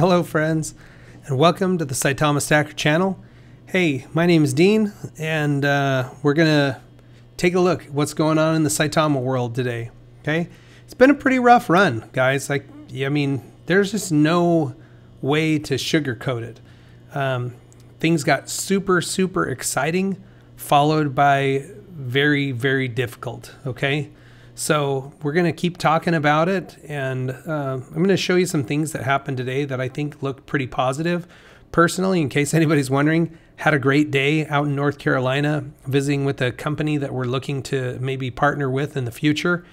Hello, friends, and welcome to the Saitama Stacker channel. Hey, my name is Dean, and uh, we're to take a look at what's going on in the Saitama world today. Okay, it's been a pretty rough run, guys. Like, I mean, there's just no way to sugarcoat it. Um, things got super, super exciting, followed by very, very difficult. Okay. So we're going to keep talking about it, and uh, I'm going to show you some things that happened today that I think look pretty positive. Personally, in case anybody's wondering, had a great day out in North Carolina visiting with a company that we're looking to maybe partner with in the future,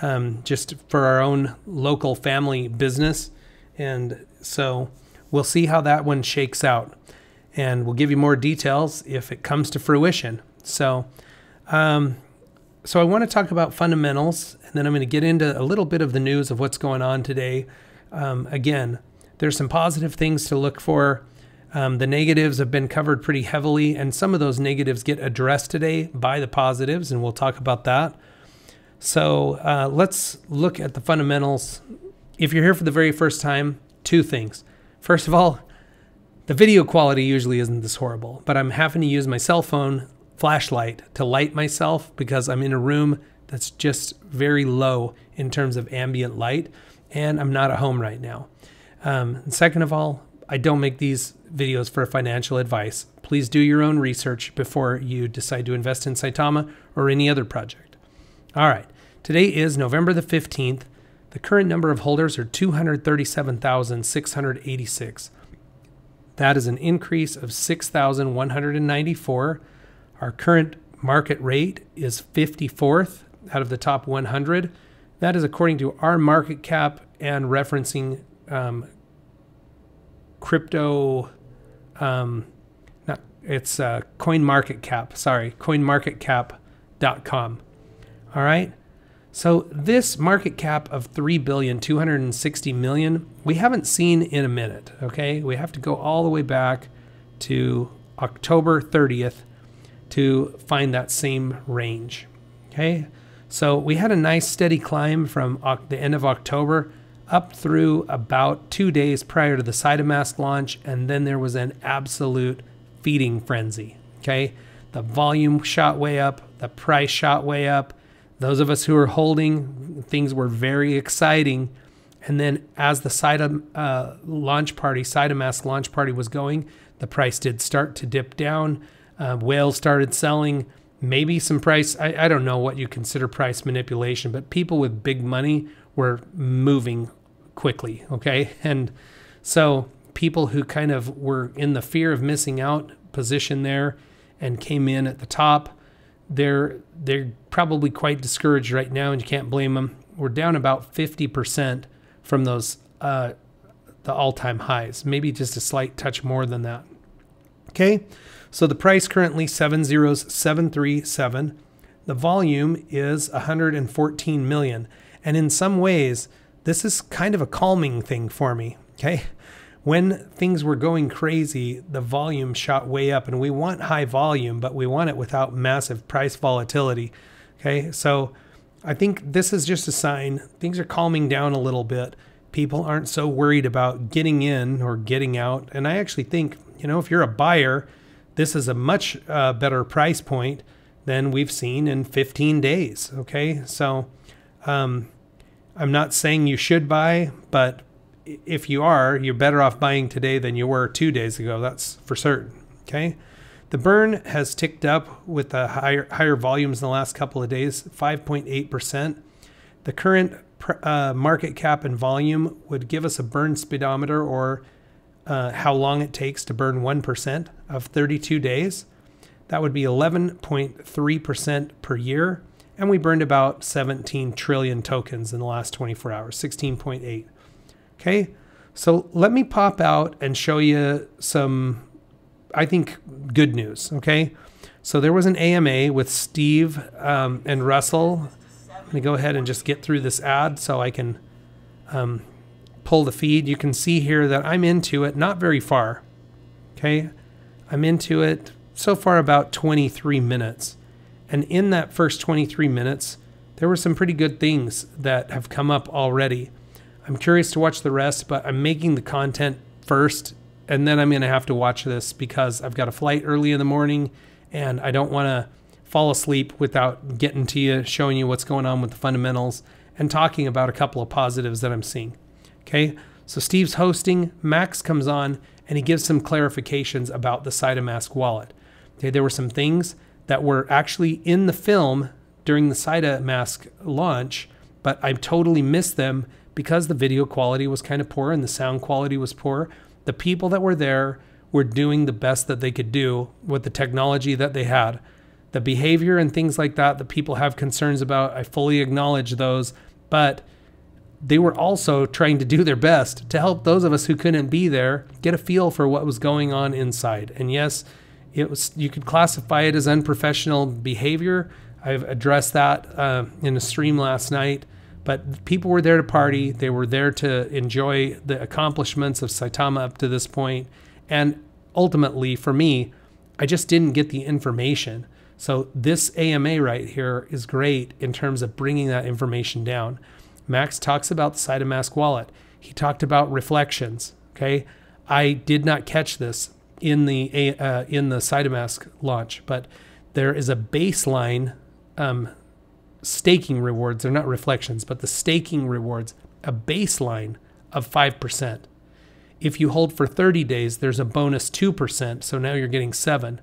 um, just for our own local family business. And so we'll see how that one shakes out, and we'll give you more details if it comes to fruition. So. Um, so I want to talk about fundamentals, and then I'm going to get into a little bit of the news of what's going on today. Um, again, there's some positive things to look for. Um, the negatives have been covered pretty heavily, and some of those negatives get addressed today by the positives, and we'll talk about that. So uh, let's look at the fundamentals. If you're here for the very first time, two things. First of all, the video quality usually isn't this horrible, but I'm having to use my cell phone flashlight to light myself because I'm in a room that's just very low in terms of ambient light and I'm not at home right now. Um, second of all, I don't make these videos for financial advice. Please do your own research before you decide to invest in Saitama or any other project. All right, today is November the 15th. The current number of holders are 237,686. That is an increase of 6,194 our current market rate is 54th out of the top 100. That is according to our market cap and referencing um, crypto. Um, not it's uh, Coin Market Cap. Sorry, CoinMarketCap.com. All right. So this market cap of three billion two hundred and sixty million, we haven't seen in a minute. Okay, we have to go all the way back to October 30th to find that same range. Okay, so we had a nice steady climb from the end of October up through about two days prior to the Saitamask launch, and then there was an absolute feeding frenzy. Okay, the volume shot way up, the price shot way up. Those of us who were holding, things were very exciting. And then as the Sida uh, launch party, Saitamask launch party was going, the price did start to dip down. Uh, whales started selling. Maybe some price, I, I don't know what you consider price manipulation, but people with big money were moving quickly. Okay. And so people who kind of were in the fear of missing out position there and came in at the top, they're they're probably quite discouraged right now, and you can't blame them. We're down about 50% from those uh, the all-time highs, maybe just a slight touch more than that. Okay, so the price currently 70737. The volume is 114 million. And in some ways, this is kind of a calming thing for me. Okay. When things were going crazy, the volume shot way up, and we want high volume, but we want it without massive price volatility. Okay. So I think this is just a sign things are calming down a little bit. People aren't so worried about getting in or getting out. And I actually think, you know, if you're a buyer, this is a much uh, better price point than we've seen in 15 days. Okay, so um, I'm not saying you should buy, but if you are, you're better off buying today than you were two days ago. That's for certain. Okay. The burn has ticked up with the higher higher volumes in the last couple of days, 5.8%. The current uh, market cap and volume would give us a burn speedometer or uh, how long it takes to burn 1% of 32 days. That would be 11.3% per year. And we burned about 17 trillion tokens in the last 24 hours, 16.8. Okay, so let me pop out and show you some, I think, good news. Okay, so there was an AMA with Steve um, and Russell. Let me go ahead and just get through this ad so I can um, pull the feed, you can see here that I'm into it not very far. Okay, I'm into it so far about 23 minutes. And in that first 23 minutes, there were some pretty good things that have come up already. I'm curious to watch the rest, but I'm making the content first, and then I'm going to have to watch this because I've got a flight early in the morning, and I don't want to fall asleep without getting to you, showing you what's going on with the fundamentals, and talking about a couple of positives that I'm seeing. Okay, so Steve's hosting. Max comes on and he gives some clarifications about the Saitamask wallet. Okay, there were some things that were actually in the film during the Saitamask launch, but I totally missed them because the video quality was kind of poor and the sound quality was poor. The people that were there were doing the best that they could do with the technology that they had. The behavior and things like that that people have concerns about, I fully acknowledge those, but they were also trying to do their best to help those of us who couldn't be there get a feel for what was going on inside. And yes, it was you could classify it as unprofessional behavior. I've addressed that uh, in a stream last night. But people were there to party. They were there to enjoy the accomplishments of Saitama up to this point. And ultimately, for me, I just didn't get the information. So this AMA right here is great in terms of bringing that information down. Max talks about the Saitamask wallet. He talked about reflections. Okay, I did not catch this in the uh, in the Saitamask launch, but there is a baseline um, staking rewards. They're not reflections, but the staking rewards a baseline of five percent. If you hold for 30 days, there's a bonus 2%, so now you're getting 7.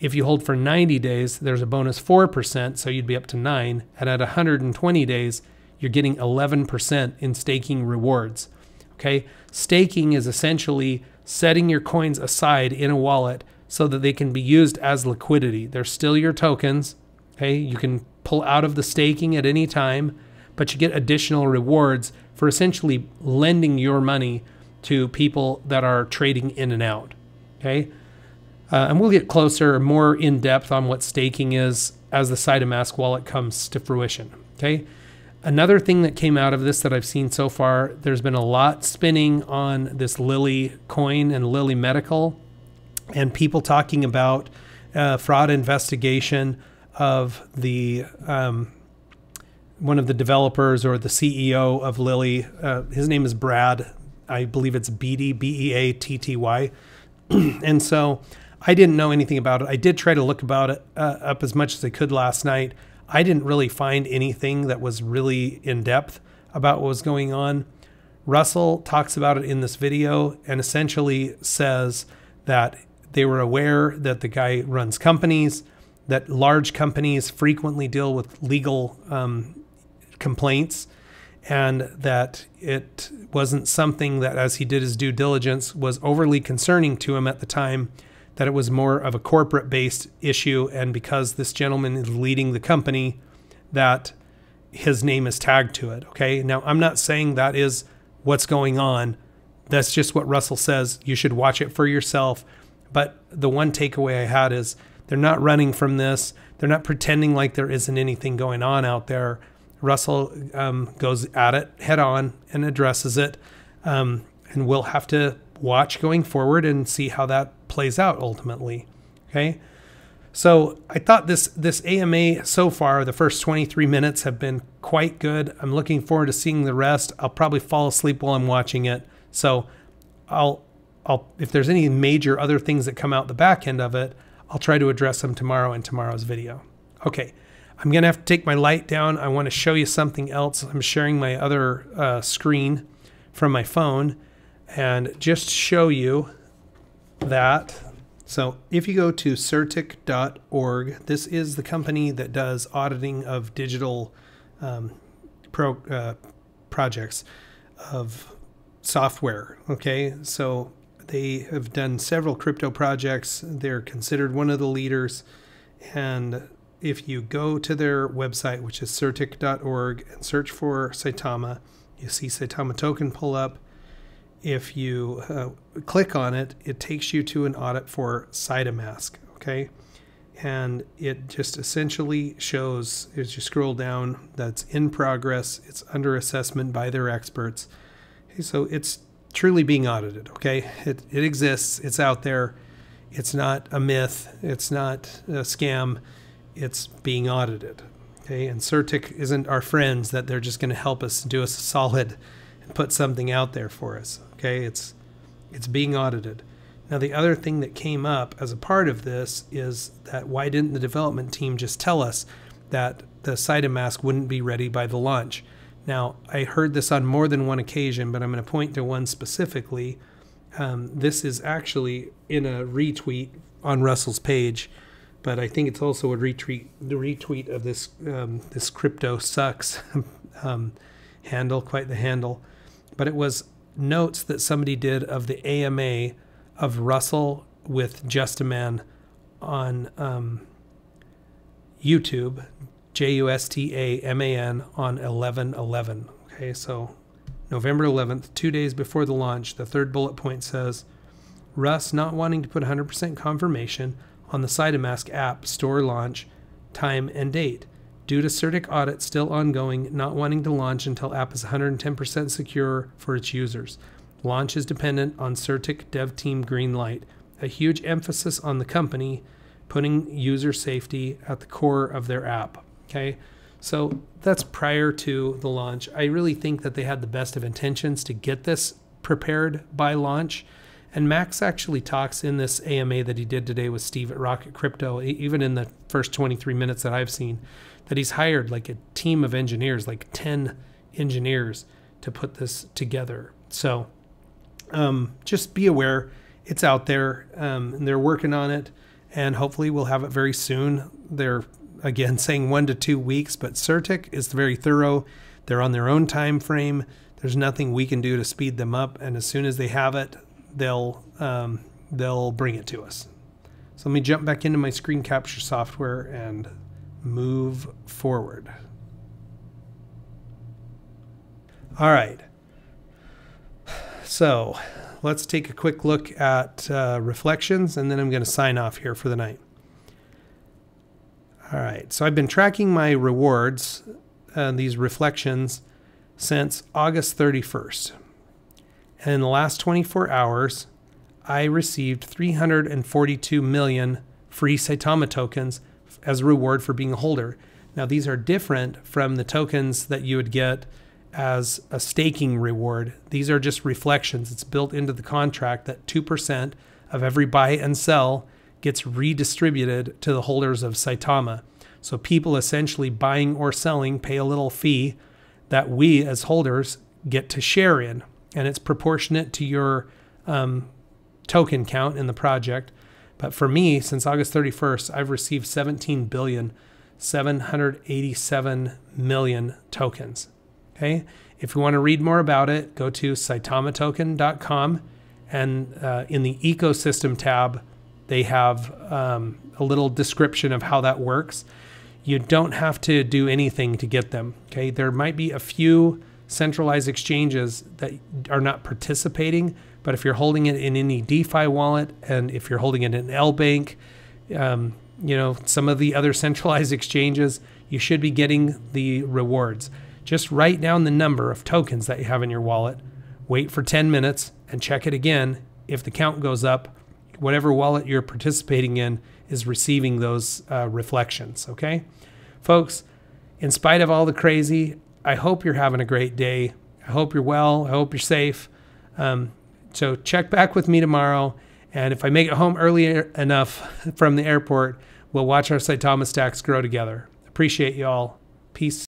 If you hold for 90 days, there's a bonus 4%, so you'd be up to 9. And at 120 days, you're getting 11% in staking rewards. Okay? Staking is essentially setting your coins aside in a wallet so that they can be used as liquidity. They're still your tokens. Okay? You can pull out of the staking at any time, but you get additional rewards for essentially lending your money to people that are trading in and out. Okay? Uh, and we'll get closer, more in depth on what staking is as the Saitamask wallet comes to fruition. Okay? Another thing that came out of this that I've seen so far, there's been a lot spinning on this Lily coin and Lily Medical, and people talking about uh, fraud investigation of the um, one of the developers or the CEO of Lily. Uh, his name is Brad. I believe it's Beatty, B E A T T Y. and so I didn't know anything about it. I did try to look about it uh, up as much as I could last night. I didn't really find anything that was really in depth about what was going on. Russell talks about it in this video and essentially says that they were aware that the guy runs companies, that large companies frequently deal with legal um, complaints, and that it wasn't something that, as he did his due diligence, was overly concerning to him at the time that it was more of a corporate based issue. And because this gentleman is leading the company, that his name is tagged to it. Okay. Now, I'm not saying that is what's going on. That's just what Russell says. You should watch it for yourself. But the one takeaway I had is they're not running from this. They're not pretending like there isn't anything going on out there. Russell um, goes at it head on and addresses it. Um, and we'll have to watch going forward and see how that plays out ultimately. Okay. So I thought this this AMA so far, the first 23 minutes have been quite good. I'm looking forward to seeing the rest. I'll probably fall asleep while I'm watching it. So I'll I'll if there's any major other things that come out the back end of it, I'll try to address them tomorrow in tomorrow's video. Okay. I'm going to have to take my light down. I want to show you something else. I'm sharing my other uh, screen from my phone and just show you that. So if you go to CertiK.org, this is the company that does auditing of digital um, pro, uh, projects of software. Okay, so they have done several crypto projects. They're considered one of the leaders. And if you go to their website, which is CertiK.org, and search for Saitama, you see Saitama token pull up if you uh, click on it, it takes you to an audit for Saitamask, okay? And it just essentially shows, as you scroll down, that's in progress. It's under assessment by their experts. Okay, so it's truly being audited, okay? It, it exists, it's out there. It's not a myth, it's not a scam, it's being audited, okay? And CertiK isn't our friends that they're just going to help us do us a solid put something out there for us. Okay, it's It's being audited. Now, the other thing that came up as a part of this is that why didn't the development team just tell us that the Saitamask wouldn't be ready by the launch? Now, I heard this on more than one occasion, but I'm going to point to one specifically. Um, this is actually in a retweet on Russell's page, but I think it's also a retweet the retweet of this um, this crypto sucks um, handle, quite the handle. But it was notes that somebody did of the AMA of Russell with Just a Man on um, YouTube, J U S T A M A N on 11 11. Okay, so November 11th, two days before the launch, the third bullet point says Russ not wanting to put 100% confirmation on the Saitamask app store launch time and date. Due to CertiK audit still ongoing, not wanting to launch until app is 110% secure for its users. Launch is dependent on CertiK dev team green light. A huge emphasis on the company putting user safety at the core of their app. Okay. So that's prior to the launch. I really think that they had the best of intentions to get this prepared by launch. And Max actually talks in this AMA that he did today with Steve at Rocket Crypto, even in the first 23 minutes that I've seen, that he's hired like a team of engineers, like 10 engineers to put this together. So um, just be aware it's out there um, and they're working on it and hopefully we'll have it very soon. They're again saying one to two weeks, but CertiK is very thorough. They're on their own time frame. There's nothing we can do to speed them up, and as soon as they have it, they'll um, they'll bring it to us. So let me jump back into my screen capture software and move forward. All right. So let's take a quick look at uh, reflections, and then I'm going to sign off here for the night. All right, so I've been tracking my rewards, uh, these reflections, since August 31st. And in the last 24 hours, I received 342 million free Saitama tokens as a reward for being a holder. Now, these are different from the tokens that you would get as a staking reward. These are just reflections. It's built into the contract that 2% of every buy and sell gets redistributed to the holders of Saitama. So people essentially buying or selling pay a little fee that we as holders get to share in, and it's proportionate to your um, token count in the project. But for me, since August 31st, I've received 17 billion, 787 million tokens. Okay. If you want to read more about it, go to saitamatoken.com and uh, in the ecosystem tab, they have um, a little description of how that works. You don't have to do anything to get them. Okay, there might be a few centralized exchanges that are not participating, but if you're holding it in any DeFi wallet and if you're holding it in LBank, um, you know some of the other centralized exchanges, you should be getting the rewards. Just write down the number of tokens that you have in your wallet. Wait for 10 minutes and check it again. If the count goes up, whatever wallet you're participating in is receiving those uh, reflections. Okay, folks, in spite of all the crazy, I hope you're having a great day. I hope you're well. I hope you're safe. Um, so check back with me tomorrow. And if I make it home early enough from the airport, we'll watch our Saitama stacks grow together. Appreciate you all. Peace.